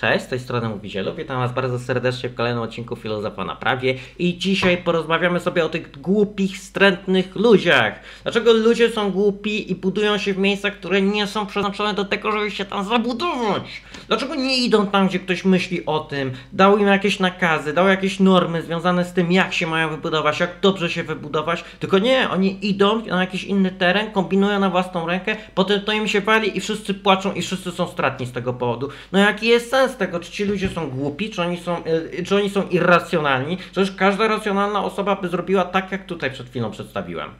Cześć, z tej strony mówi Zielu. Witam Was bardzo serdecznie w kolejnym odcinku Filozofa na Prawie i dzisiaj porozmawiamy sobie o tych głupich, wstrętnych ludziach. Dlaczego ludzie są głupi i budują się w miejscach, które nie są przeznaczone do tego, żeby się tam zabudować? Dlaczego nie idą tam, gdzie ktoś myśli o tym, dał im jakieś nakazy, dał jakieś normy związane z tym, jak się mają wybudować, jak dobrze się wybudować, tylko nie, oni idą na jakiś inny teren, kombinują na własną rękę, potem to im się wali i wszyscy płaczą i wszyscy są stratni z tego powodu. No jaki jest sens tego, czy ci ludzie są głupi, czy oni są, y, czy oni są irracjonalni? Przecież każda racjonalna osoba by zrobiła tak, jak tutaj przed chwilą przedstawiłem.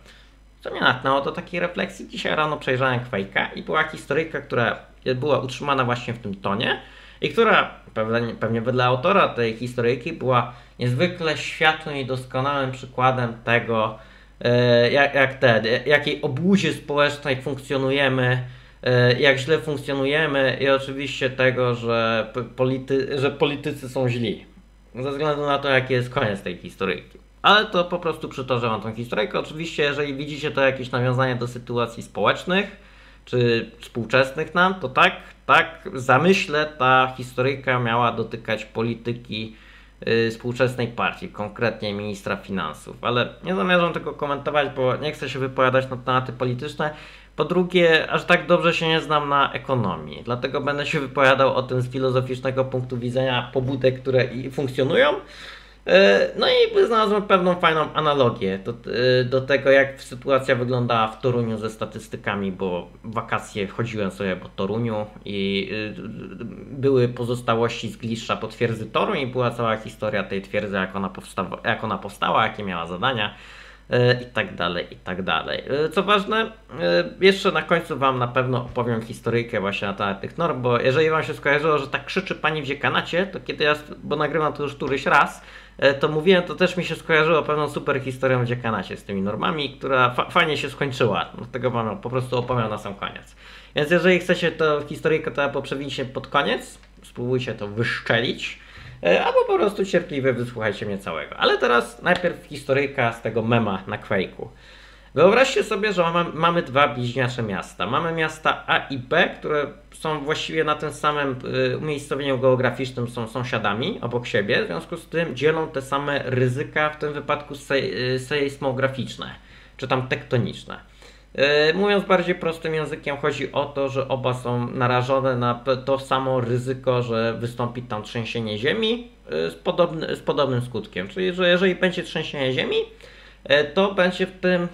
Co mnie natknęło do takiej refleksji? Dzisiaj rano przejrzałem Quake'a i była historyjka, która była utrzymana właśnie w tym tonie i która pewnie, pewnie wedle autora tej historyjki była niezwykle światłym i doskonałym przykładem tego, e, jak, jak te, jakiej obłuzie społecznej funkcjonujemy, jak źle funkcjonujemy i oczywiście tego, że, polity, że politycy są źli. Ze względu na to, jaki jest koniec tej historyjki. Ale to po prostu przytoczę wam tą historyjkę. Oczywiście, jeżeli widzicie to jakieś nawiązanie do sytuacji społecznych, czy współczesnych nam, to tak, tak, w zamyśle ta historyjka miała dotykać polityki yy, współczesnej partii, konkretnie ministra finansów. Ale nie zamierzam tego komentować, bo nie chcę się wypowiadać na tematy polityczne. Po drugie, aż tak dobrze się nie znam na ekonomii, dlatego będę się wypowiadał o tym z filozoficznego punktu widzenia pobudek, które funkcjonują. E, no i znalazłem pewną fajną analogię do, e, do tego, jak sytuacja wyglądała w Toruniu ze statystykami, bo wakacje chodziłem sobie po Toruniu i e, były pozostałości z Glisza po twierdzy Toruń i była cała historia tej twierdzy, jak ona, powstała, jak ona powstała, jakie miała zadania i tak dalej, i tak dalej. Co ważne, jeszcze na końcu Wam na pewno opowiem historyjkę właśnie na temat tych norm, bo jeżeli Wam się skojarzyło, że tak krzyczy Pani w dziekanacie, to kiedy ja, bo nagrywam to już któryś raz, E, to mówiłem, to też mi się skojarzyło pewną super historią w dziekanacie z tymi normami, która fa fajnie się skończyła. Dlatego wam po prostu opowiem na sam koniec. Więc jeżeli chcecie to historyjkę, to poprzewincie pod koniec, spróbujcie to wyszczelić, e, albo po prostu cierpliwie wysłuchajcie mnie całego. Ale teraz najpierw historyjka z tego mema na Quake'u. Wyobraźcie sobie, że mamy, mamy dwa bliźniacze miasta. Mamy miasta A i B, które są właściwie na tym samym y, umiejscowieniu geograficznym, są sąsiadami obok siebie, w związku z tym dzielą te same ryzyka, w tym wypadku y, sejsmograficzne, czy tam tektoniczne. Y, mówiąc bardziej prostym językiem, chodzi o to, że oba są narażone na to samo ryzyko, że wystąpi tam trzęsienie ziemi z, podobny, z podobnym skutkiem. Czyli, że jeżeli będzie trzęsienie ziemi, to będzie w tym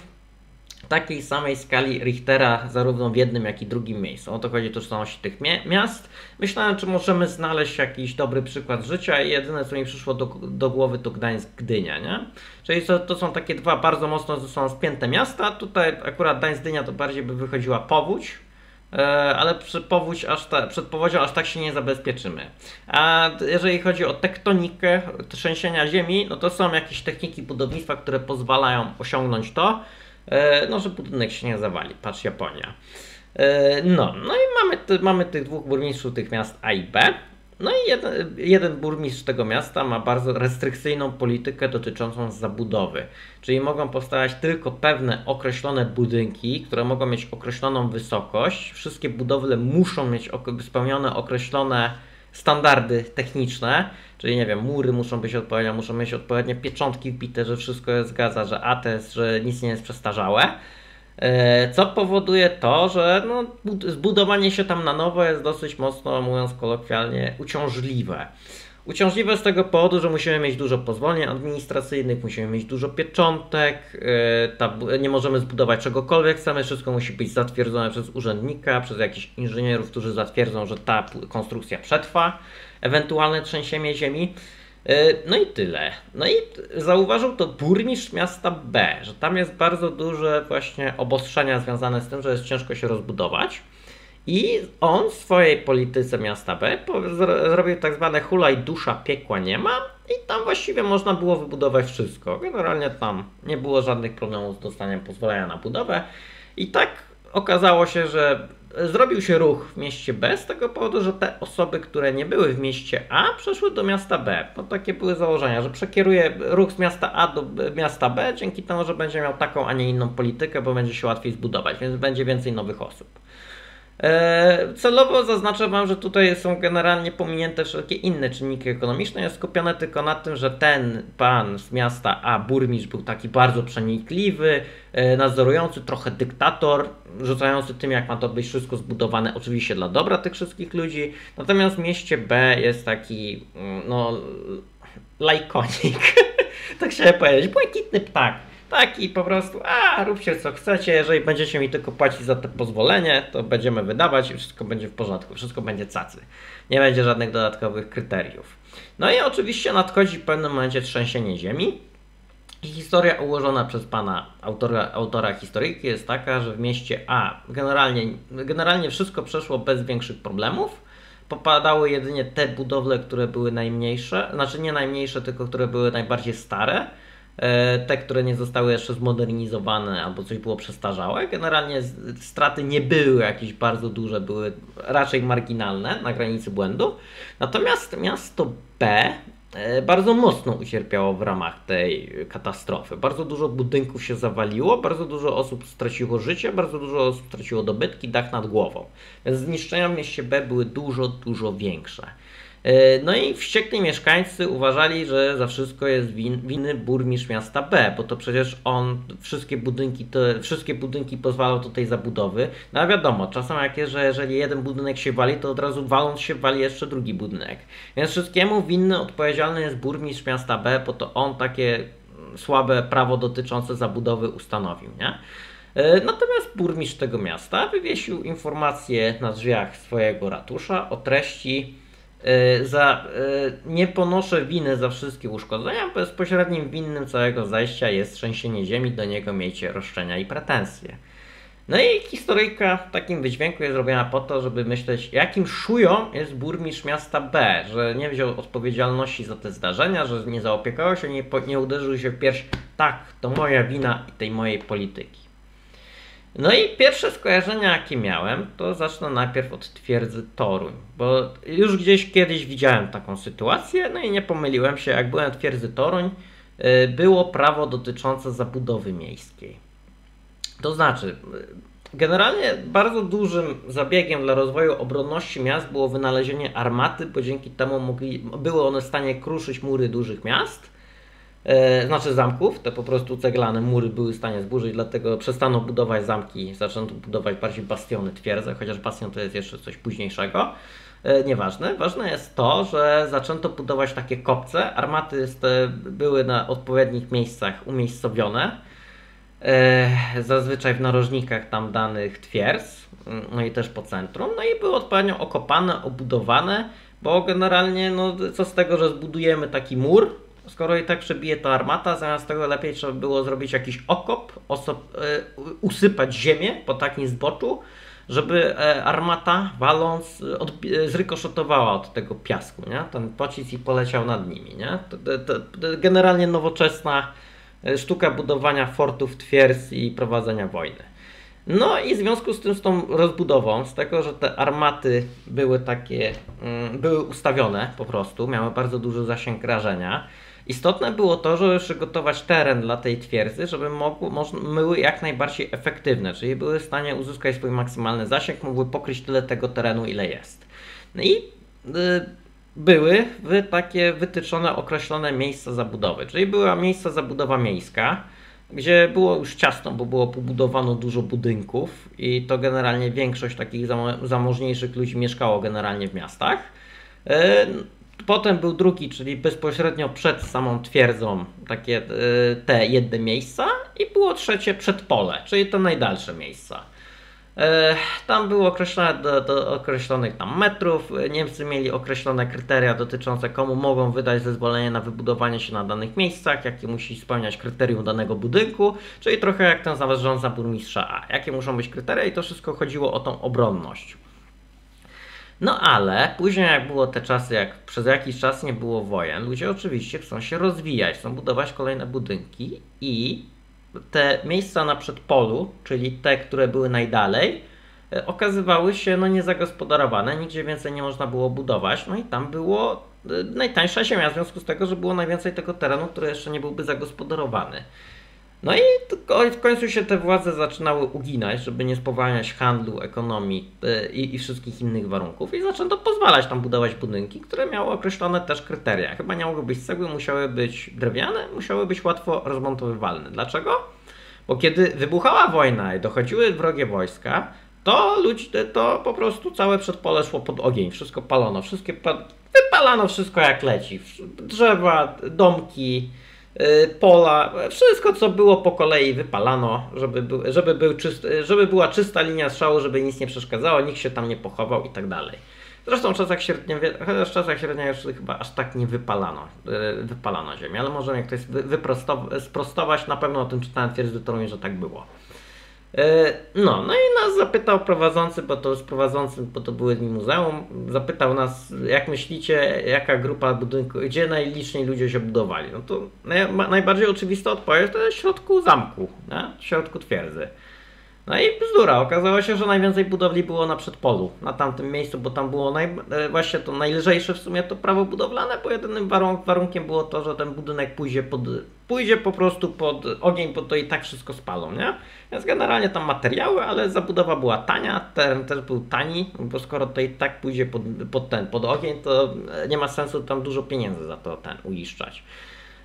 takiej samej skali Richtera zarówno w jednym, jak i drugim miejscu. O to chodzi tożsamości tych miast. Myślałem, czy możemy znaleźć jakiś dobry przykład życia i jedyne, co mi przyszło do, do głowy, to Gdańsk, Gdynia, nie? Czyli to, to są takie dwa bardzo mocno ze sobą spięte miasta. Tutaj akurat Gdańsk, Gdynia to bardziej by wychodziła powódź, e, ale przy powódź aż ta, przed powodzią aż tak się nie zabezpieczymy. A jeżeli chodzi o tektonikę, trzęsienia ziemi, no to są jakieś techniki budownictwa, które pozwalają osiągnąć to. E, no, że budynek się nie zawali. Patrz Japonia. E, no, no i mamy, mamy tych dwóch burmistrzów tych miast A i B. No i jeden, jeden burmistrz tego miasta ma bardzo restrykcyjną politykę dotyczącą zabudowy. Czyli mogą powstawać tylko pewne określone budynki, które mogą mieć określoną wysokość. Wszystkie budowle muszą mieć spełnione określone standardy techniczne, czyli nie wiem, mury muszą być odpowiednie, muszą mieć odpowiednie pieczątki wbite, że wszystko jest zgadza, że ATS, że nic nie jest przestarzałe. E, co powoduje to, że no, zbudowanie się tam na nowo jest dosyć mocno, mówiąc kolokwialnie, uciążliwe. Uciążliwe z tego powodu, że musimy mieć dużo pozwoleń administracyjnych, musimy mieć dużo pieczątek, e, nie możemy zbudować czegokolwiek chcemy, wszystko musi być zatwierdzone przez urzędnika, przez jakichś inżynierów, którzy zatwierdzą, że ta konstrukcja przetrwa ewentualne trzęsienie ziemi. E, no i tyle. No i zauważył to burmistrz miasta B, że tam jest bardzo duże właśnie obostrzenia związane z tym, że jest ciężko się rozbudować. I on w swojej polityce miasta B zrobił tak zwane hulaj dusza piekła nie ma i tam właściwie można było wybudować wszystko. Generalnie tam nie było żadnych problemów z dostaniem pozwolenia na budowę i tak okazało się, że zrobił się ruch w mieście B z tego powodu, że te osoby, które nie były w mieście A, przeszły do miasta B. No takie były założenia, że przekieruje ruch z miasta A do miasta B dzięki temu, że będzie miał taką, a nie inną politykę, bo będzie się łatwiej zbudować, więc będzie więcej nowych osób. E, celowo zaznaczę Wam, że tutaj są generalnie pominięte wszelkie inne czynniki ekonomiczne. Jest skupione tylko na tym, że ten pan z miasta A, burmistrz, był taki bardzo przenikliwy, e, nadzorujący, trochę dyktator, rzucający tym, jak ma to być wszystko zbudowane, oczywiście dla dobra tych wszystkich ludzi. Natomiast w mieście B jest taki, mm, no, lajkonik. tak chciałem powiedzieć, błękitny ptak Taki po prostu, a róbcie co chcecie, jeżeli będziecie mi tylko płacić za to pozwolenie, to będziemy wydawać i wszystko będzie w porządku, wszystko będzie cacy. Nie będzie żadnych dodatkowych kryteriów. No i oczywiście nadchodzi w pewnym momencie trzęsienie ziemi. I historia ułożona przez pana autora, autora historyjki jest taka, że w mieście A generalnie, generalnie wszystko przeszło bez większych problemów. Popadały jedynie te budowle, które były najmniejsze, znaczy nie najmniejsze, tylko które były najbardziej stare te, które nie zostały jeszcze zmodernizowane albo coś było przestarzałe. Generalnie straty nie były jakieś bardzo duże, były raczej marginalne na granicy błędu. Natomiast miasto B e, bardzo mocno ucierpiało w ramach tej katastrofy. Bardzo dużo budynków się zawaliło, bardzo dużo osób straciło życie, bardzo dużo osób straciło dobytki, dach nad głową. Więc zniszczenia w mieście B były dużo, dużo większe. E, no i wściekli mieszkańcy uważali, że za wszystko jest win, winny burmistrz miasta B, bo to przecież on wszystkie budynki, te, wszystkie budynki pozwalał do tej zabudowy. No a wiadomo, czasem jak jest, że jeżeli jeden budynek się wali, to od razu waląc się wali jeszcze drugi budynek. Więc wszystkiemu winny, odpowiedzialny jest burmistrz miasta B, bo to on takie słabe prawo dotyczące zabudowy ustanowił, nie? E, natomiast burmistrz tego miasta wywiesił informację na drzwiach swojego ratusza o treści za, e, nie ponoszę winy za wszystkie uszkodzenia, bezpośrednim winnym całego zajścia jest trzęsienie ziemi, do niego miejcie roszczenia i pretensje. No i historyjka w takim wydźwięku jest zrobiona po to, żeby myśleć, jakim szują jest burmistrz miasta B, że nie wziął odpowiedzialności za te zdarzenia, że nie zaopiekował się, nie, nie uderzył się w pierś, tak, to moja wina i tej mojej polityki. No i pierwsze skojarzenia, jakie miałem, to zacznę najpierw od twierdzy Toruń, bo już gdzieś kiedyś widziałem taką sytuację, no i nie pomyliłem się, jak byłem twierdzy Toruń, y, było prawo dotyczące zabudowy miejskiej. To znaczy, y, generalnie bardzo dużym zabiegiem dla rozwoju obronności miast było wynalezienie armaty, bo dzięki temu mogli, były one w stanie kruszyć mury dużych miast znaczy zamków, te po prostu ceglane mury były w stanie zburzyć, dlatego przestano budować zamki, zaczęto budować bardziej bastiony, twierdze, chociaż bastion to jest jeszcze coś późniejszego. E, nieważne. Ważne jest to, że zaczęto budować takie kopce. Armaty były na odpowiednich miejscach umiejscowione. E, zazwyczaj w narożnikach tam danych twierdz, no i też po centrum. No i były odpowiednio okopane, obudowane, bo generalnie, no co z tego, że zbudujemy taki mur, skoro i tak przebije to armata, zamiast tego lepiej trzeba było zrobić jakiś okop, e, usypać ziemię po takim zboczu, żeby e, armata waląc od, e, zrykoszotowała od tego piasku, nie? ten pocisk i poleciał nad nimi. Nie? To, to, to generalnie nowoczesna sztuka budowania fortów, twierdz i prowadzenia wojny. No i w związku z tym, z tą rozbudową, z tego, że te armaty były takie, mm, były ustawione po prostu, miały bardzo duży zasięg rażenia, Istotne było to, żeby przygotować teren dla tej twierdzy, żeby mogły, były jak najbardziej efektywne, czyli były w stanie uzyskać swój maksymalny zasięg, mogły pokryć tyle tego terenu, ile jest. No i y, były w takie wytyczone, określone miejsca zabudowy, czyli była miejsca zabudowa miejska, gdzie było już ciasno, bo było pobudowano dużo budynków i to generalnie większość takich zamożniejszych ludzi mieszkało generalnie w miastach. Potem był drugi, czyli bezpośrednio przed samą twierdzą, takie y, te jedne miejsca, i było trzecie przedpole, czyli te najdalsze miejsca. E, tam było określone do, do, określonych tam metrów. Niemcy mieli określone kryteria dotyczące komu mogą wydać zezwolenie na wybudowanie się na danych miejscach, jakie musi spełniać kryterium danego budynku, czyli trochę jak ten zarządza burmistrza A. Jakie muszą być kryteria i to wszystko chodziło o tą obronność. No ale później jak było te czasy, jak przez jakiś czas nie było wojen, ludzie oczywiście chcą się rozwijać, chcą budować kolejne budynki i te miejsca na przedpolu, czyli te, które były najdalej, e, okazywały się no niezagospodarowane, nigdzie więcej nie można było budować, no i tam było e, najtańsza ziemia, w związku z tego, że było najwięcej tego terenu, który jeszcze nie byłby zagospodarowany. No i w końcu się te władze zaczynały uginać, żeby nie spowalniać handlu, ekonomii e, i, i, wszystkich innych warunków i zaczęto pozwalać tam budować budynki, które miały określone też kryteria. Chyba nie mogły być cegły, musiały być drewniane, musiały być łatwo rozmontowywalne. Dlaczego? Bo kiedy wybuchała wojna i dochodziły wrogie wojska, to ludzi, to po prostu całe przedpole szło pod ogień, wszystko palono, wszystkie wypalano wszystko jak leci. Drzewa, domki, pola, wszystko co było po kolei wypalano, żeby, żeby, był czysty, żeby była czysta linia strzału, żeby nic nie przeszkadzało, nikt się tam nie pochował i tak dalej. Zresztą w czasach średniowiecznych, w czasach średniowiecznych chyba aż tak nie wypalano, y, wypalano ziemię, ale może jak ktoś sprostować, na pewno o tym czytałem twierdzę że tak było. E, no, no i nas zapytał prowadzący, bo to z prowadzącym, bo to były dni muzeum, zapytał nas, jak myślicie, jaka grupa budynku, gdzie najliczniej ludzie się budowali. No to naj, najbardziej oczywista odpowiedź to jest w środku zamku, w środku twierdzy. No i bzdura, okazało się, że najwięcej budowli było na przedpolu, na tamtym miejscu, bo tam było naj, e, właśnie to najlżejsze w sumie to prawo budowlane, bo jedynym warunk, warunkiem było to, że ten budynek pójdzie, pod, pójdzie po prostu pod ogień, bo to i tak wszystko spalą, nie? Więc generalnie tam materiały, ale zabudowa była tania, teren też był tani, bo skoro to i tak pójdzie pod, pod ten, pod ogień, to nie ma sensu tam dużo pieniędzy za to ten uiszczać.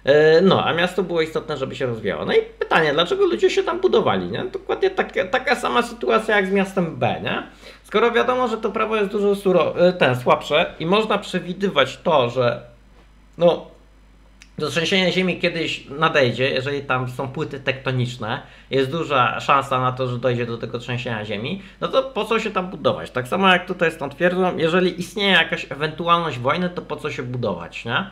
E, no, a miasto było istotne, żeby się rozwijało. No i pytanie, dlaczego ludzie się tam budowali? Nie? Dokładnie taka, taka sama sytuacja jak z miastem B, nie? Skoro wiadomo, że to prawo jest dużo suro, e, ten, słabsze i można przewidywać to, że no, do trzęsienia ziemi kiedyś nadejdzie, jeżeli tam są płyty tektoniczne, jest duża szansa na to, że dojdzie do tego trzęsienia ziemi, no to po co się tam budować? Tak samo jak tutaj stąd twierdzą, jeżeli istnieje jakaś ewentualność wojny, to po co się budować, nie?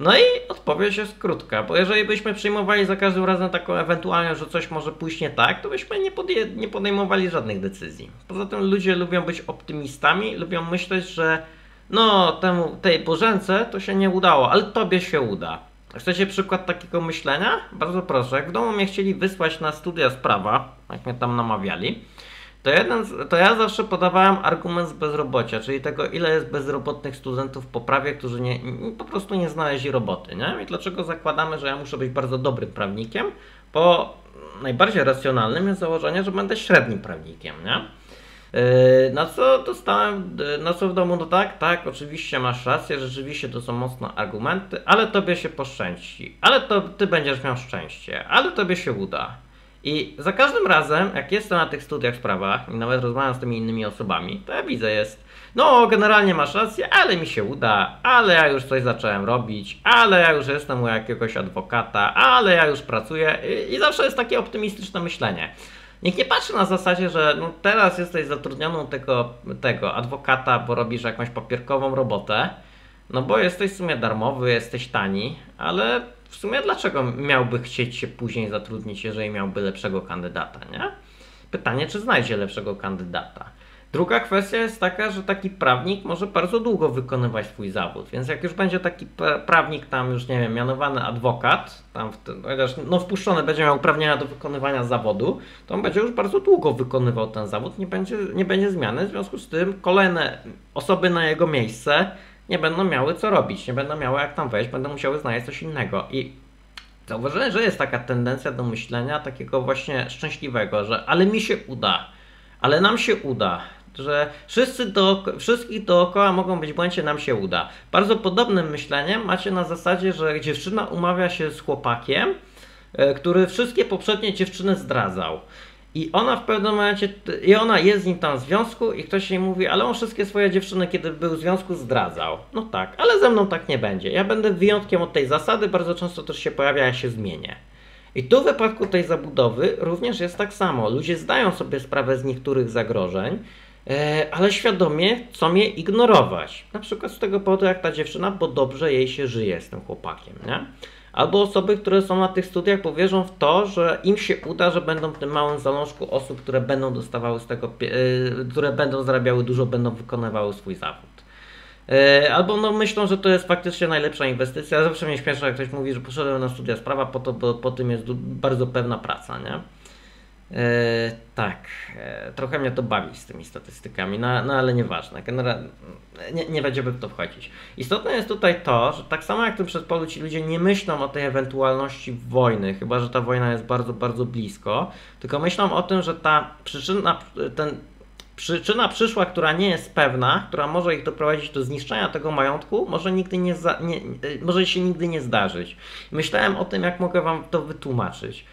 No i odpowiedź jest krótka, bo jeżeli byśmy przyjmowali za każdym razem taką ewentualność, że coś może pójść nie tak, to byśmy nie, podje- nie podejmowali żadnych decyzji. Poza tym ludzie lubią być optymistami, lubią myśleć, że no temu, tej Bożence to się nie udało, ale tobie się uda. Chcecie przykład takiego myślenia? Bardzo proszę. Jak w domu mnie chcieli wysłać na studia z prawa, jak mnie tam namawiali, to, jeden, to ja zawsze podawałem argument z bezrobocia, czyli tego, ile jest bezrobotnych studentów po prawie, którzy nie, po prostu nie znaleźli roboty. Nie? I dlaczego zakładamy, że ja muszę być bardzo dobrym prawnikiem? Bo najbardziej racjonalnym jest założenie, że będę średnim prawnikiem. Nie? Yy, na co dostałem, yy, na co w domu, no tak, tak, oczywiście masz rację, rzeczywiście to są mocne argumenty, ale tobie się poszczęści, ale to ty będziesz miał szczęście, ale tobie się uda. I za każdym razem, jak jestem na tych studiach sprawach i nawet rozmawiam z tymi innymi osobami, to ja widzę jest, no generalnie masz rację, ale mi się uda, ale ja już coś zacząłem robić, ale ja już jestem u jakiegoś adwokata, ale ja już pracuję i, i zawsze jest takie optymistyczne myślenie. Nikt nie patrzy na zasadzie, że no teraz jesteś zatrudnioną tego, tego adwokata, bo robisz jakąś papierkową robotę, no bo jesteś w sumie darmowy, jesteś tani, ale w sumie dlaczego miałby chcieć się później zatrudnić, jeżeli miałby lepszego kandydata, nie? Pytanie, czy znajdzie lepszego kandydata. Druga kwestia jest taka, że taki prawnik może bardzo długo wykonywać swój zawód, więc jak już będzie taki prawnik tam już, nie wiem, mianowany adwokat, tam w tym, chociaż no wpuszczony będzie miał uprawnienia do wykonywania zawodu, to on będzie już bardzo długo wykonywał ten zawód, nie będzie, nie będzie zmiany, w związku z tym kolejne osoby na jego miejsce nie będą miały co robić, nie będą miały jak tam wejść, będą musiały znaleźć coś innego. I zauważyłem, że jest taka tendencja do myślenia takiego właśnie szczęśliwego, że ale mi się uda, ale nam się uda, że wszyscy do, wszystkich dookoła mogą być błędzie, nam się uda. Bardzo podobnym myśleniem macie na zasadzie, że dziewczyna umawia się z chłopakiem, e, który wszystkie poprzednie dziewczyny zdradzał. I ona w pewnym momencie, i ona jest z nim tam w związku i ktoś jej mówi, ale on wszystkie swoje dziewczyny, kiedy był w związku, zdradzał. No tak, ale ze mną tak nie będzie. Ja będę wyjątkiem od tej zasady, bardzo często też się pojawia, ja się zmienię. I tu w wypadku tej zabudowy również jest tak samo. Ludzie zdają sobie sprawę z niektórych zagrożeń, e, ale świadomie chcą je ignorować. Na przykład z tego powodu, jak ta dziewczyna, bo dobrze jej się żyje z tym chłopakiem, nie? Albo osoby, które są na tych studiach, powierzą w to, że im się uda, że będą w tym małym zalążku osób, które będą dostawały z tego, yy, które będą zarabiały dużo, będą wykonywały swój zawód. Yy, albo no myślą, że to jest faktycznie najlepsza inwestycja. Zawsze mnie śmieszy, jak ktoś mówi, że poszedłem na studia sprawa, po, to, bo po tym jest bardzo pewna praca, nie? E, tak, e, trochę mnie to bawi z tymi statystykami, no, no ale nieważne, generalnie nie, nie będziemy w to wchodzić. Istotne jest tutaj to, że tak samo jak w tym przedpolu ci ludzie nie myślą o tej ewentualności wojny, chyba że ta wojna jest bardzo, bardzo blisko, tylko myślą o tym, że ta przyczyna, ten, przyczyna przyszła, która nie jest pewna, która może ich doprowadzić do zniszczenia tego majątku, może, nigdy nie, za, nie może się nigdy nie zdarzyć. Myślałem o tym, jak mogę Wam to wytłumaczyć.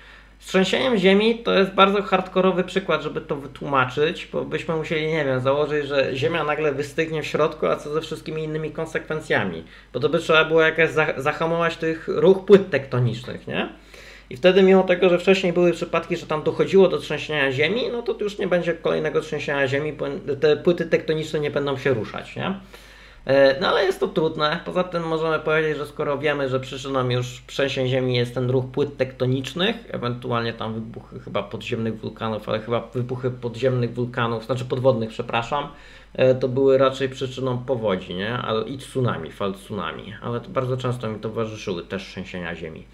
Trzęsieniem ziemi to jest bardzo hardkorowy przykład, żeby to wytłumaczyć, bo byśmy musieli, nie wiem, założyć, że ziemia nagle wystygnie w środku, a co ze wszystkimi innymi konsekwencjami. Bo to by trzeba było jakoś zahamować tych ruch płyt tektonicznych, nie? I wtedy, mimo tego, że wcześniej były przypadki, że tam dochodziło do trzęsienia ziemi, no to już nie będzie kolejnego trzęsienia ziemi, bo te płyty tektoniczne nie będą się ruszać, nie? E, no ale jest to trudne. Poza tym możemy powiedzieć, że skoro wiemy, że przyczyną już trzęsień ziemi jest ten ruch płyt tektonicznych, ewentualnie tam wybuchy chyba podziemnych wulkanów, ale chyba wybuchy podziemnych wulkanów, znaczy podwodnych, przepraszam, e, to były raczej przyczyną powodzi, nie? I tsunami, fal tsunami, ale bardzo często mi towarzyszyły też trzęsienia ziemi.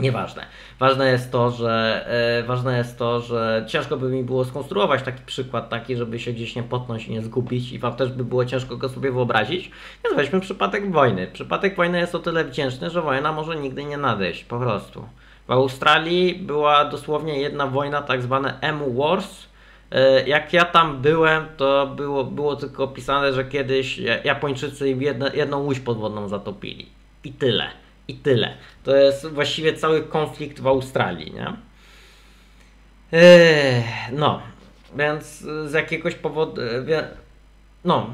Nieważne. Ważne jest to, że e, ważne jest to, że ciężko by mi było skonstruować taki przykład taki, żeby się gdzieś nie potnąć i nie zgubić i wam też by było ciężko go sobie wyobrazić. Więc weźmy przypadek wojny. Przypadek wojny jest o tyle wdzięczny, że wojna może nigdy nie nadejść, po prostu. W Australii była dosłownie jedna wojna, tak zwane M-Wars. E, jak ja tam byłem, to było, było tylko opisane, że kiedyś Japończycy jedno, jedną łódź podwodną zatopili. I tyle. I tyle. To jest właściwie cały konflikt w Australii, nie? No, więc z jakiegoś powodu. No,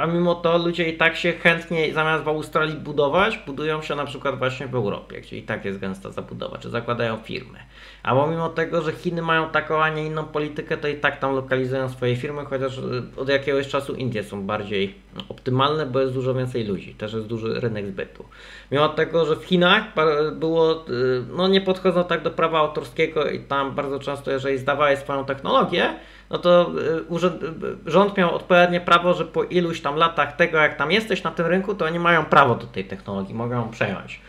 a mimo to ludzie i tak się chętnie zamiast w Australii budować, budują się na przykład właśnie w Europie, gdzie i tak jest gęsta zabudowa, czy zakładają firmy. A mimo tego, że Chiny mają taką, a nie inną politykę, to i tak tam lokalizują swoje firmy, chociaż y, od jakiegoś czasu Indie są bardziej optymalne, bo jest dużo więcej ludzi, też jest duży rynek zbytu. Mimo tego, że w Chinach było, y, no nie podchodzą tak do prawa autorskiego i tam bardzo często, jeżeli zdawałeś swoją technologię, no to y, urząd, rząd miał odpowiednie prawo, że po iluś tam latach tego, jak tam jesteś na tym rynku, to oni mają prawo do tej technologii, mogą ją przejąć.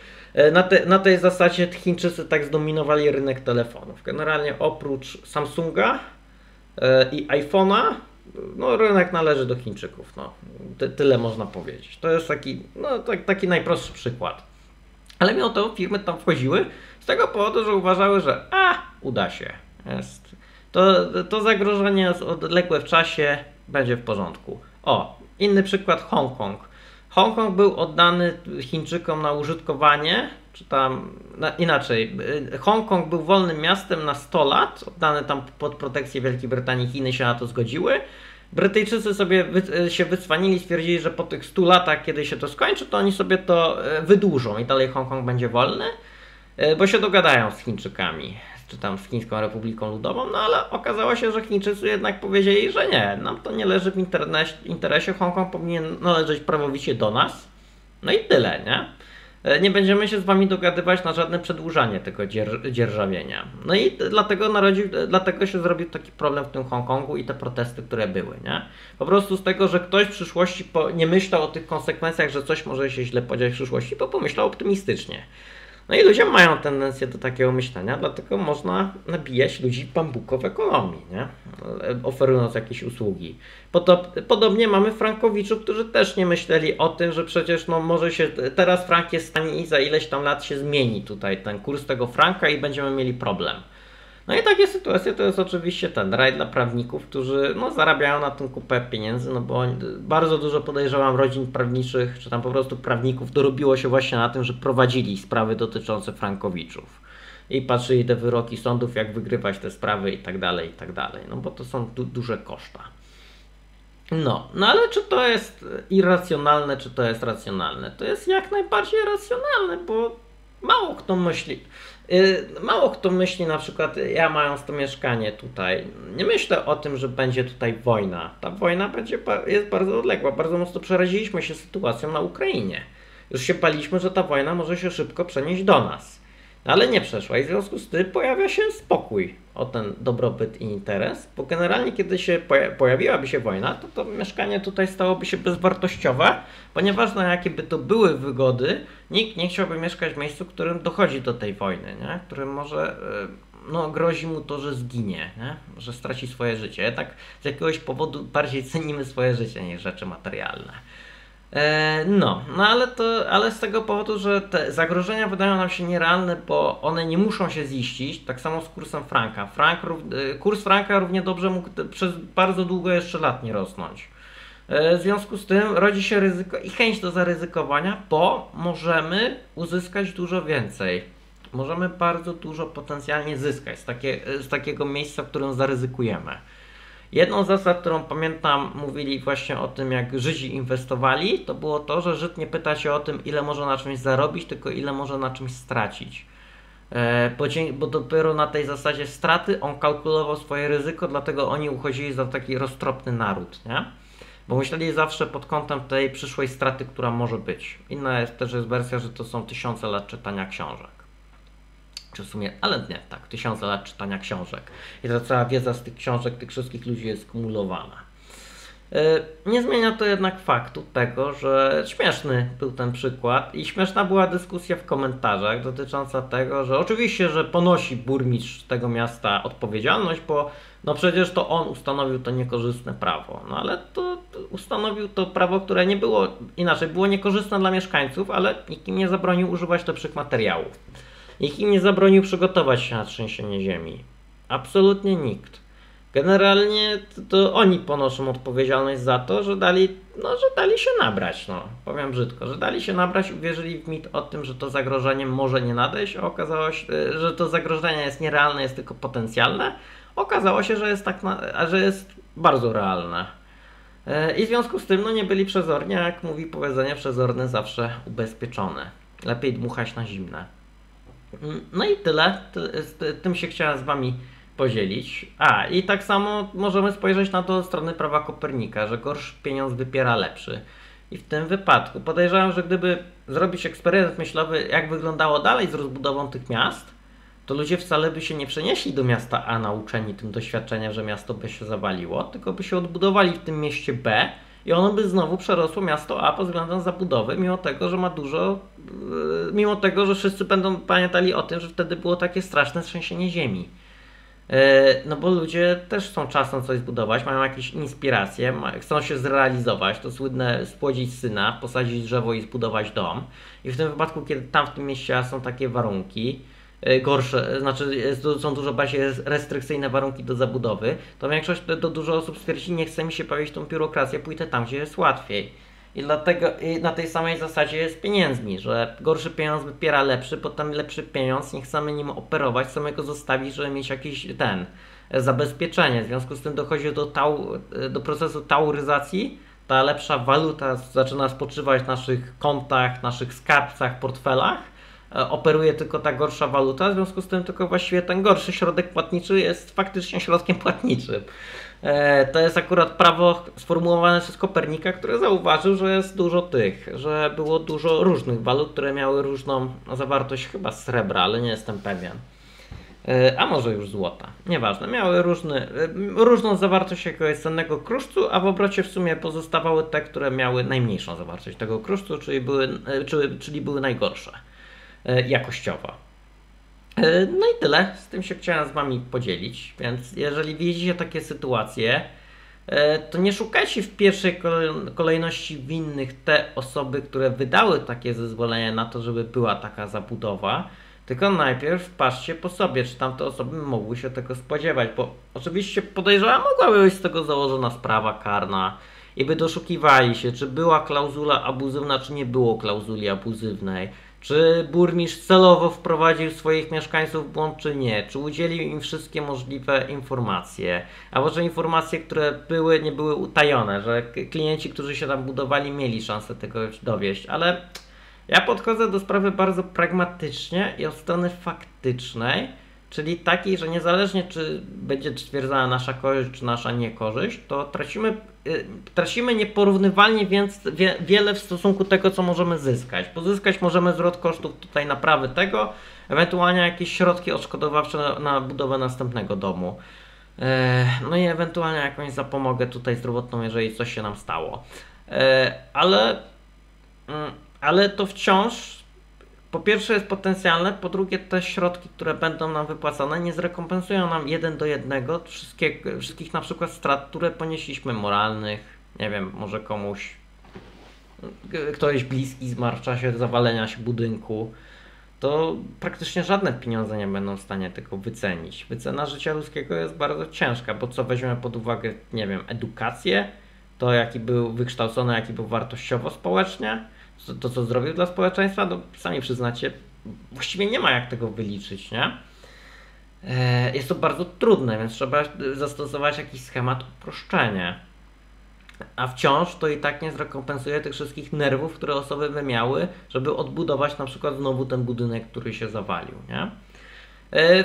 Na, te, na tej zasadzie Chińczycy tak zdominowali rynek telefonów. Generalnie oprócz Samsunga i iPhone'a, no rynek należy do Chińczyków. No. Ty, tyle można powiedzieć. To jest taki, no, tak, taki najprostszy przykład. Ale mimo to firmy tam wchodziły z tego powodu, że uważały, że a, uda się. Jest. To, to zagrożenie odległe w czasie, będzie w porządku. O, inny przykład Hongkong. Hongkong był oddany Chińczykom na użytkowanie, czy tam na, inaczej. Hongkong był wolnym miastem na 100 lat, oddany tam pod protekcję Wielkiej Brytanii, Chiny się na to zgodziły. Brytyjczycy sobie wy, się wycwanili, stwierdzili, że po tych 100 latach, kiedy się to skończy, to oni sobie to e, wydłużą i dalej Hongkong będzie wolny, bo się dogadają z Chińczykami czy tam z Chińską Republiką Ludową, no ale okazało się, że Chińczycy jednak powiedzieli, że nie, nam to nie leży w interesie, Hongkong powinien należeć prawowicie do nas. No i tyle, nie? E, nie będziemy się z wami dogadywać na żadne przedłużanie tego dzierżawienia. No i dlatego narodził, dlatego się zrobił taki problem w tym Hongkongu i te protesty, które były, nie? Po prostu z tego, że ktoś w przyszłości nie myślał o tych konsekwencjach, że coś może się źle podziać w przyszłości, bo pomyślał optymistycznie. No i ludzie mają tendencję do takiego myślenia, dlatego można nabijać ludzi bambuko w ekonomii, nie? oferując jakieś usługi. Podobnie mamy frankowiczów, którzy też nie myśleli o tym, że przecież no, może się teraz frank jest tani i za ileś tam lat się zmieni tutaj ten kurs tego franka i będziemy mieli problem. No i takie sytuacje to jest oczywiście ten raj dla prawników, którzy no, zarabiają na tym kupę pieniędzy, no bo bardzo dużo podejrzewam rodzin prawniczych, czy tam po prostu prawników dorobiło się właśnie na tym, że prowadzili sprawy dotyczące frankowiczów. I patrzyli te wyroki sądów, jak wygrywać te sprawy i tak dalej, i tak dalej. No bo to są du duże koszta. No, no ale czy to jest irracjonalne, czy to jest racjonalne? To jest jak najbardziej racjonalne, bo mało kto myśli. Y, mało kto myśli na przykład, ja mając to mieszkanie tutaj, nie myślę o tym, że będzie tutaj wojna. Ta wojna będzie, jest bardzo odległa. Bardzo mocno przeraziliśmy się sytuacją na Ukrainie. Już się baliśmy, że ta wojna może się szybko przenieść do nas ale nie przeszła i w związku z tym pojawia się spokój o ten dobrobyt i interes, bo generalnie kiedy się pojawiłaby się wojna, to to mieszkanie tutaj stałoby się bezwartościowe, ponieważ na jakie by to były wygody, nikt nie chciałby mieszkać w miejscu, w którym dochodzi do tej wojny, nie? którym może no, grozi mu to, że zginie, nie? że straci swoje życie. Jednak z jakiegoś powodu bardziej cenimy swoje życie niż rzeczy materialne. E, no, no ale, to, ale z tego powodu, że te zagrożenia wydają nam się nierealne, bo one nie muszą się ziścić, tak samo z kursem franka. Frank, e, kurs franka równie dobrze mógł przez bardzo długo jeszcze lat nie rosnąć. E, w związku z tym rodzi się ryzyko i chęć do zaryzykowania, bo możemy uzyskać dużo więcej. Możemy bardzo dużo potencjalnie zyskać z, takie, z takiego miejsca, w którym zaryzykujemy. Jedną z zasad, którą pamiętam, mówili właśnie o tym, jak Żydzi inwestowali, to było to, że Żyd nie pyta się o tym, ile może na czymś zarobić, tylko ile może na czymś stracić. E, bo, bo dopiero na tej zasadzie straty on kalkulował swoje ryzyko, dlatego oni uchodzili za taki roztropny naród, nie? Bo myśleli zawsze pod kątem tej przyszłej straty, która może być. Inna jest też jest wersja, że to są tysiące lat czytania książek czy w sumie, ale nie, tak, tysiące lat czytania książek. I ta cała wiedza z tych książek, tych wszystkich ludzi jest skumulowana. E, nie zmienia to jednak faktu tego, że śmieszny był ten przykład i śmieszna była dyskusja w komentarzach dotycząca tego, że oczywiście, że ponosi burmistrz tego miasta odpowiedzialność, bo no przecież to on ustanowił to niekorzystne prawo. No ale to, to ustanowił to prawo, które nie było inaczej, było niekorzystne dla mieszkańców, ale nikt im nie zabronił używać lepszych materiałów. Nikt im nie zabronił przygotować się na trzęsienie ziemi. Absolutnie nikt. Generalnie to, to, oni ponoszą odpowiedzialność za to, że dali, no, że dali się nabrać, no, powiem brzydko, że dali się nabrać, uwierzyli w mit o tym, że to zagrożenie może nie nadejść, a okazało się, że to zagrożenie jest nierealne, jest tylko potencjalne. Okazało się, że jest tak, na, że jest bardzo realne. E, I w związku z tym, no nie byli przezorni, jak mówi powiedzenie, przezorny zawsze ubezpieczony. Lepiej dmuchać na zimne. No i tyle. Tym się chciałem z Wami podzielić. A, i tak samo możemy spojrzeć na to od strony prawa Kopernika, że gorszy pieniądz wypiera lepszy. I w tym wypadku podejrzewam, że gdyby zrobić eksperyment myślowy, jak wyglądało dalej z rozbudową tych miast, to ludzie wcale by się nie przenieśli do miasta A nauczeni tym doświadczenia, że miasto B się zawaliło, tylko by się odbudowali w tym mieście B i ono by znowu przerosło miasto A pod względem zabudowy, mimo tego, że ma dużo, yy, mimo tego, że wszyscy będą pamiętali o tym, że wtedy było takie straszne trzęsienie ziemi. Yy, no bo ludzie też chcą czasem coś zbudować, mają jakieś inspiracje, chcą się zrealizować, to słynne spłodzić syna, posadzić drzewo i zbudować dom. I w tym wypadku, kiedy tam w tym mieście są takie warunki, gorsze, znaczy są dużo bardziej restrykcyjne warunki do zabudowy, to większość, to dużo osób stwierdzi, nie chce mi się bawić tą biurokrację, pójdę tam, gdzie jest łatwiej. I dlatego i na tej samej zasadzie jest pieniędzmi, że gorszy pieniądz wypiera lepszy, potem lepszy pieniądz, nie chcemy nim operować, chcemy go zostawić, żeby mieć jakiś ten e, zabezpieczenie. W związku z tym dochodzi do, tau, e, do procesu tauryzacji. Ta lepsza waluta zaczyna spoczywać w naszych kontach, naszych skarbcach, portfelach E, operuje tylko ta gorsza waluta, w związku z tym tylko właściwie ten gorszy środek płatniczy jest faktycznie środkiem płatniczym. E, to jest akurat prawo sformułowane przez Kopernika, który zauważył, że jest dużo tych, że było dużo różnych walut, które miały różną zawartość chyba srebra, ale nie jestem pewien. E, a może już złota, nieważne. Miały różny, różną zawartość jakiegoś cennego kruszcu, a w obrocie w sumie pozostawały te, które miały najmniejszą zawartość tego kruszcu, czyli były, czyli, czyli były najgorsze. E, jakościowa. E, no i tyle. Z tym się chciałem z Wami podzielić. Więc jeżeli widzicie takie sytuacje, e, to nie szukajcie w pierwszej kolejności winnych te osoby, które wydały takie zezwolenie na to, żeby była taka zabudowa. Tylko najpierw patrzcie po sobie, czy tamte osoby mogły się tego spodziewać, bo oczywiście podejrzewam, mogłaby być z tego założona sprawa karna i by doszukiwali się, czy była klauzula abuzywna, czy nie było klauzuli abuzywnej czy burmistrz celowo wprowadził swoich mieszkańców w błąd, czy nie? Czy udzielił im wszystkie możliwe informacje? A może informacje, które były, nie były utajone, że klienci, którzy się tam budowali, mieli szansę tego dowieść, ale ja podchodzę do sprawy bardzo pragmatycznie i od strony faktycznej Czyli taki, że niezależnie czy będzie stwierdzana nasza korzyść, czy nasza niekorzyść, to tracimy, y, tracimy nieporównywalnie więc, wie, wiele w stosunku tego, co możemy zyskać. Pozyskać możemy zwrot kosztów tutaj naprawy tego, ewentualnie jakieś środki odszkodowawcze na, na budowę następnego domu. E, no i ewentualnie jakąś zapomogę tutaj zdrowotną, jeżeli coś się nam stało. E, ale, mm, ale to wciąż po pierwsze jest potencjalne, po drugie te środki, które będą nam wypłacone nie zrekompensują nam jeden do jednego wszystkich, wszystkich na przykład strat, które ponieśliśmy moralnych, nie wiem, może komuś ktoś bliski zmarł w czasie zawalenia się budynku, to praktycznie żadne pieniądze nie będą w stanie tego wycenić. Wycena życia ludzkiego jest bardzo ciężka, bo co weźmiemy pod uwagę, nie wiem, edukację, to jaki był wykształcony, jaki był wartościowo społecznie, to, co zrobił dla społeczeństwa, no sami przyznacie, właściwie nie ma jak tego wyliczyć, nie? E, jest to bardzo trudne, więc trzeba zastosować jakiś schemat uproszczenia. A wciąż to i tak nie zrekompensuje tych wszystkich nerwów, które osoby by miały, żeby odbudować na przykład znowu ten budynek, który się zawalił, nie? E,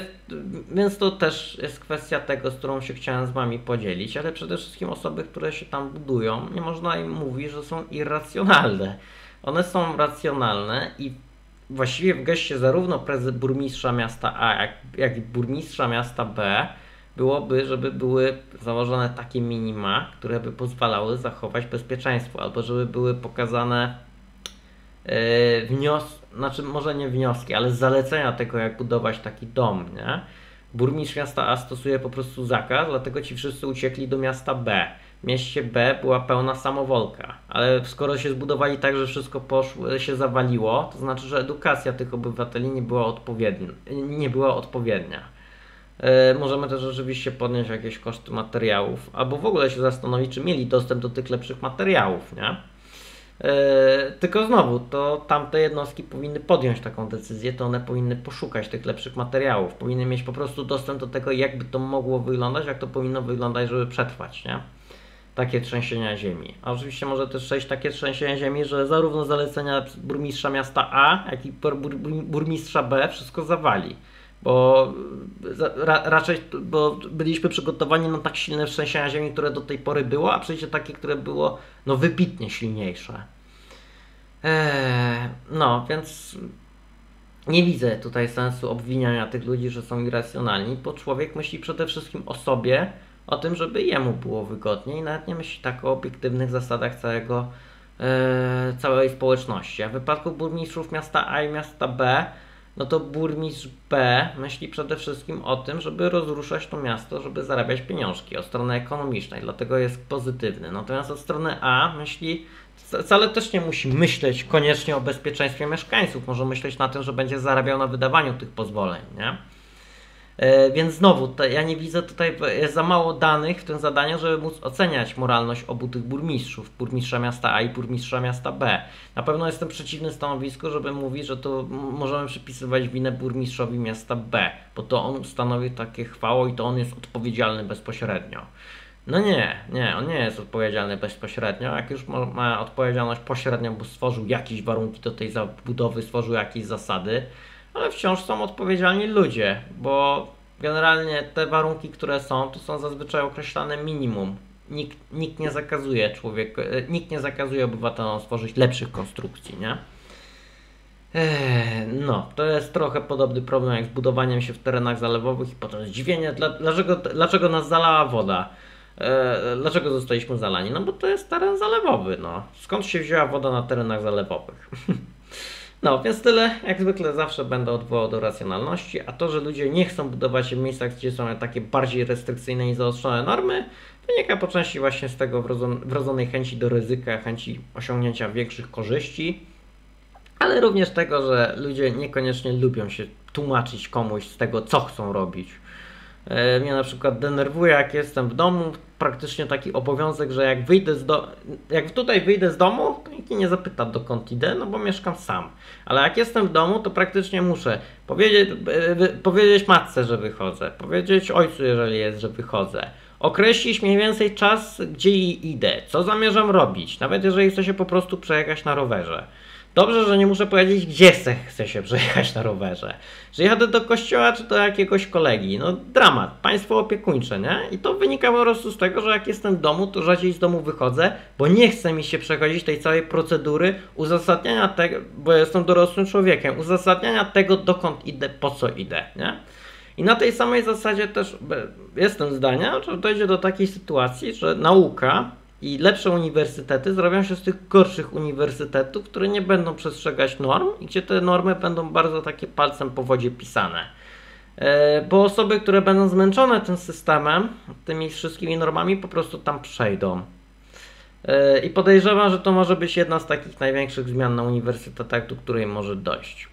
więc to też jest kwestia tego, z którą się chciałem z Wami podzielić, ale przede wszystkim osoby, które się tam budują, nie można im mówić, że są irracjonalne. One są racjonalne i właściwie w geście zarówno burmistrza miasta A, jak, jak i burmistrza miasta B byłoby, żeby były założone takie minima, które by pozwalały zachować bezpieczeństwo, albo żeby były pokazane yy, wnioski, znaczy może nie wnioski, ale zalecenia tego, jak budować taki dom, nie? Burmistrz miasta A stosuje po prostu zakaz, dlatego ci wszyscy uciekli do miasta B. W mieście B była pełna samowolka, ale skoro się zbudowali tak, że wszystko poszło, się zawaliło, to znaczy, że edukacja tych obywateli nie była odpowiednia. Nie była odpowiednia. E, możemy też rzeczywiście podnieść jakieś koszty materiałów, albo w ogóle się zastanowić, czy mieli dostęp do tych lepszych materiałów, nie? E, tylko znowu, to tamte jednostki powinny podjąć taką decyzję, to one powinny poszukać tych lepszych materiałów, powinny mieć po prostu dostęp do tego, jakby to mogło wyglądać, jak to powinno wyglądać, żeby przetrwać, nie? Takie trzęsienia ziemi. A oczywiście może też przejść takie trzęsienia ziemi, że zarówno zalecenia burmistrza miasta A, jak i burmistrza B wszystko zawali bo ra, raczej bo byliśmy przygotowani na tak silne trzęsienia ziemi, które do tej pory było, a przecież takie, które było no wybitnie silniejsze. Eee, no, więc nie widzę tutaj sensu obwiniania tych ludzi, że są irracjonalni, bo człowiek myśli przede wszystkim o sobie, o tym, żeby jemu było wygodniej nawet nie myśli tak o obiektywnych zasadach całego, e, całej społeczności. A w wypadku burmistrzów miasta A i miasta B no to burmistrz B myśli przede wszystkim o tym, żeby rozruszać to miasto, żeby zarabiać pieniążki od strony ekonomicznej, dlatego jest pozytywny. Natomiast od strony A myśli, wcale też nie musi myśleć koniecznie o bezpieczeństwie mieszkańców, może myśleć na tym, że będzie zarabiał na wydawaniu tych pozwoleń, nie? E, więc znowu, ja nie widzę tutaj, jest za mało danych w tym zadaniu, żeby móc oceniać moralność obu tych burmistrzów, burmistrza miasta A i burmistrza miasta B. Na pewno jestem przeciwny stanowisku, żeby mówić, że to możemy przypisywać winę burmistrzowi miasta B, bo to on stanowi takie chwało i to on jest odpowiedzialny bezpośrednio. No nie, nie, on nie jest odpowiedzialny bezpośrednio. Jak już ma odpowiedzialność pośrednią, bo stworzył jakieś warunki do tej zabudowy, stworzył jakieś zasady, ale wciąż są odpowiedzialni ludzie, bo generalnie te warunki, które są, to są zazwyczaj określane minimum. Nikt, nikt nie zakazuje człowieku, e, nikt nie zakazuje obywatelom stworzyć lepszych konstrukcji, nie? no, to jest trochę podobny problem jak z budowaniem się w terenach zalewowych i potem zdziwienie, dlaczego, dlaczego nas zalała woda. E, dlaczego zostaliśmy zalani? No bo to jest teren zalewowy, no. Skąd się wzięła woda na terenach zalewowych? No, więc tyle. Jak zwykle zawsze będę odwołał do racjonalności, a to, że ludzie nie chcą budować się w miejscach, gdzie są takie bardziej restrykcyjne i zaostrzone normy, wynika po części właśnie z tego wrodzonej chęci do ryzyka, chęci osiągnięcia większych korzyści, ale również tego, że ludzie niekoniecznie lubią się tłumaczyć komuś z tego, co chcą robić. E, mnie na przykład denerwuje, jak jestem w domu, praktycznie taki obowiązek, że jak wyjdę z do... jak tutaj wyjdę z domu, to nikt nie zapyta dokąd idę, no bo mieszkam sam. Ale jak jestem w domu, to praktycznie muszę powiedzieć, e, powiedzieć matce, że wychodzę, powiedzieć ojcu, jeżeli jest, że wychodzę. Określić mniej więcej czas, gdzie idę, co zamierzam robić, nawet jeżeli chcę się po prostu przejechać na rowerze. Dobrze, że nie muszę powiedzieć, gdzie chcę, chcę się przejechać na rowerze. Że jadę do kościoła czy do jakiegoś kolegi. No dramat, państwo opiekuńcze, nie? I to wynika po prostu z tego, że jak jestem w domu, to rzadziej z domu wychodzę, bo nie chcę mi się przechodzić tej całej procedury uzasadniania tego, bo jestem dorosłym człowiekiem, uzasadniania tego, dokąd idę, po co idę, nie? I na tej samej zasadzie też jestem zdania, że dojdzie do takiej sytuacji, że nauka I lepsze uniwersytety zrobią się z tych gorszych uniwersytetów, które nie będą przestrzegać norm i gdzie te normy będą bardzo takie palcem po wodzie pisane. E, bo osoby, które będą zmęczone tym systemem, tymi wszystkimi normami, po prostu tam przejdą. E, I podejrzewam, że to może być jedna z takich największych zmian na uniwersytetach, do której może dojść.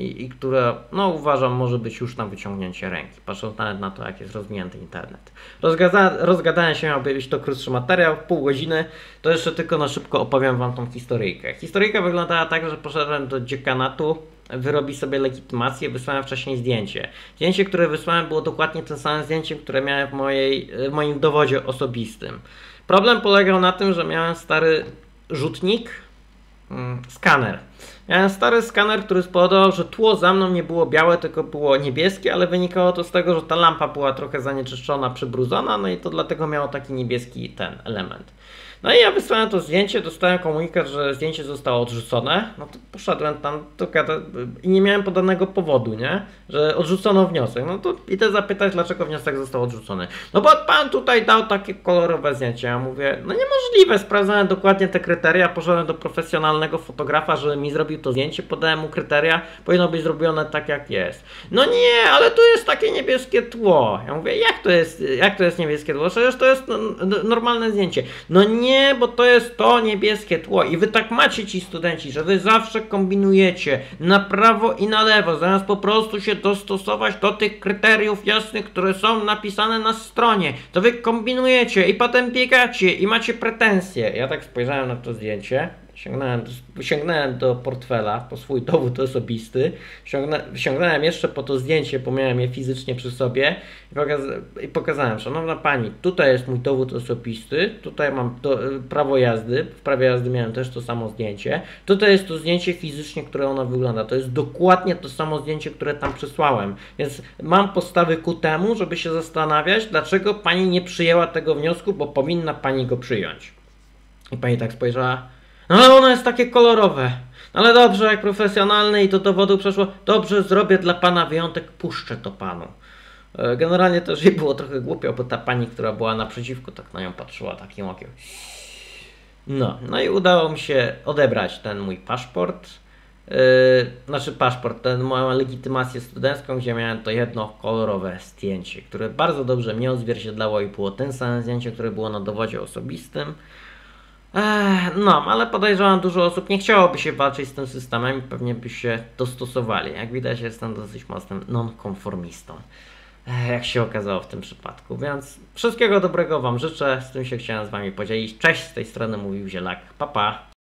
I, i która, no uważam, może być już na wyciągnięcie ręki, patrząc nawet na to, jak jest rozwinięty internet. Rozgada, rozgadałem się, miał być to krótszy materiał, pół godziny, to jeszcze tylko na szybko opowiem Wam tą historyjkę. Historyjka wyglądała tak, że poszedłem do dziekanatu, wyrobi sobie legitymację, wysłałem wcześniej zdjęcie. Zdjęcie, które wysłałem było dokładnie tym samym zdjęciem, które miałem w, mojej, w moim dowodzie osobistym. Problem polegał na tym, że miałem stary rzutnik, mm, skaner. Miałem stary skaner, który spowodował, że tło za mną nie było białe, tylko było niebieskie, ale wynikało to z tego, że ta lampa była trochę zanieczyszczona, przybrudzona, no i to dlatego miało taki niebieski ten element. No i ja wysłałem to zdjęcie, dostałem komunikat, że zdjęcie zostało odrzucone. No to poszedłem tam i nie miałem podanego powodu, nie? Że odrzucono wniosek. No to idę zapytać, dlaczego wniosek został odrzucony. No bo pan tutaj dał takie kolorowe zdjęcie. Ja mówię, no niemożliwe, sprawdzałem dokładnie te kryteria, poszedłem do profesjonalnego fotografa, żeby mi zrobił to zdjęcie, podałem mu kryteria, powinno być zrobione tak jak jest. No nie, ale tu jest takie niebieskie tło. Ja mówię, jak to jest, jak to jest niebieskie tło? Przecież to jest normalne zdjęcie. No nie nie, bo to jest to niebieskie tło. I wy tak macie ci studenci, że wy zawsze kombinujecie na prawo i na lewo, zamiast po prostu się dostosować do tych kryteriów jasnych, które są napisane na stronie. To wy kombinujecie i potem biegacie i macie pretensje. Ja tak spojrzałem na to zdjęcie Sięgnąłem, sięgnąłem do portfela po swój dowód osobisty, sięgnąłem jeszcze po to zdjęcie, bo miałem je fizycznie przy sobie. I, pokaz i pokazałem, szanowna pani, tutaj jest mój dowód osobisty, tutaj mam do, prawo jazdy, w prawie jazdy miałem też to samo zdjęcie, tutaj jest to zdjęcie fizycznie, które ono wygląda, to jest dokładnie to samo zdjęcie, które tam przysłałem, więc mam postawy ku temu, żeby się zastanawiać, dlaczego pani nie przyjęła tego wniosku, bo powinna pani go przyjąć. I pani tak spojrzała, no ale ono jest takie kolorowe. Ale dobrze, jak profesjonalny i do dowodu przeszło, dobrze, zrobię dla pana wyjątek, puszczę to panu. E, generalnie też jej było trochę głupio, bo ta pani, która była naprzeciwko, tak na nią patrzyła takim okiem. No, no i udało mi się odebrać ten mój paszport. Yy, znaczy paszport, ten moją legitymację studencką, gdzie miałem to jedno kolorowe zdjęcie, które bardzo dobrze mnie odzwierciedlało i było ten sam zdjęcie, które było na dowodzie osobistym. No, ale podejrzewam, dużo osób nie chciałoby się walczyć z tym systemem i pewnie by się dostosowali. Jak widać, jestem dosyć mocnym nonkonformistą. Jak się okazało w tym przypadku. Więc wszystkiego dobrego Wam życzę. Z tym się chciałem z Wami podzielić. Cześć, z tej strony mówił Zielak. Pa, pa.